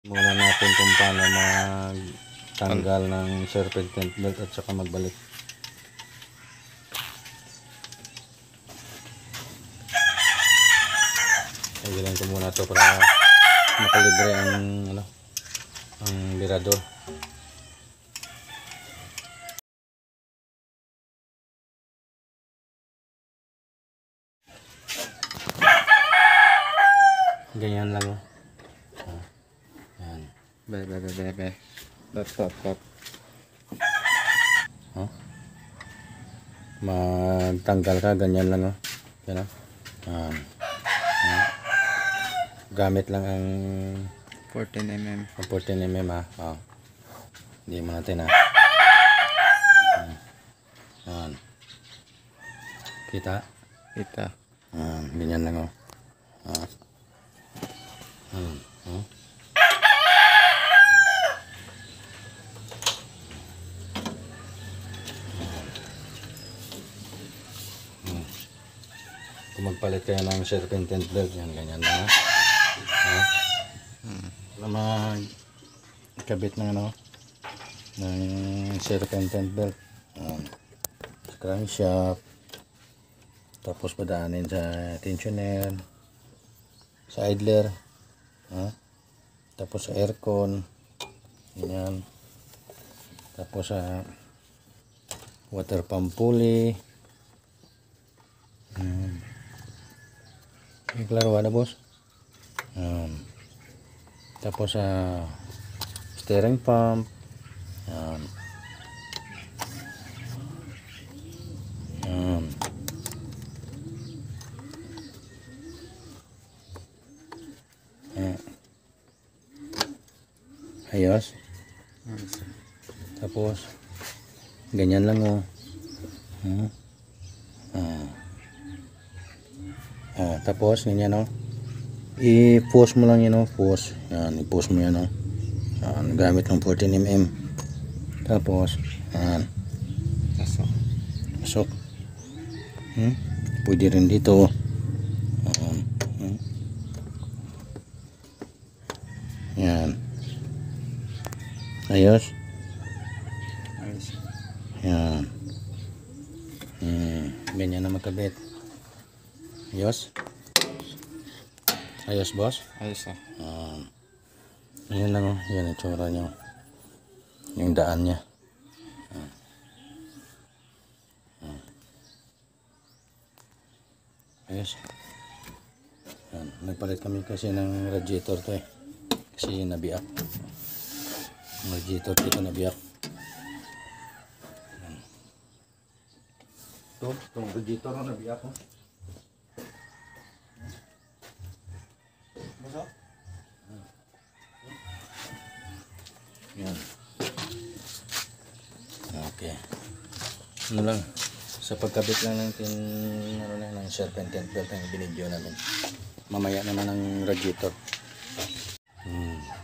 Muna natin kung paano magtanggal ng serpentine belt at saka magbalik. Tanggalin ko muna to para makalibre ang ano ang mirador. Ganyan lang oh. Ah, Yan. Be, be, be, be, be. Stop, stop, stop. Oh. Magtanggal ka, ganyan lang oh. Yan oh. Yan. Yan. Gamit lang ang 14 mm. ang 14 mm ha. Oh. Hindi mo natin ha. Yan. Yan. Kita? Kita. Yan. Ganyan lang oh. Ah. Yan. Oh. Kung magpalit kayo ng serpentine belt, yan, ganyan na. Ha? Na mag kabit ng ano, ng serpentine belt. Yan. Crankshaft. Tapos padaanin sa tensioner. Sa idler. Ha? Tapos sa aircon. Ganyan. Tapos sa water pump pulley. Yan. May klaro na boss? Yan. Tapos sa steering pump. Yan. Yan. Yan. Ayos. Tapos ganyan lang oh. Hmm. Ah. Ah, tapos ganyan oh. I-post mo lang yan oh, post. Yan, i-post mo yan oh. Yan, gamit ng 14 mm. Tapos, yan, Kaso. pasok. Hmm? Pwede rin dito. oh. Yan. Hmm? Yan. Ayos. Ayos. Yan. Hmm, ganyan na magkabit. Ayos? Ayos, boss? Ayos ah. Um, ayan lang oh. Yan ang tsura niya. oh. Yung daan niya. Ah. Ah. Ayos. Yan. Nagpalit kami kasi ng radiator to eh. Kasi nabiyak. Ang radiator dito nabiyak. Yan. Ito, itong radiator na nabiyak oh. Yan. Okay. Ano lang, sa pagkabit lang ng ano na, ng serpentine belt ang binidyo namin. Mamaya naman ang radiator. Hmm.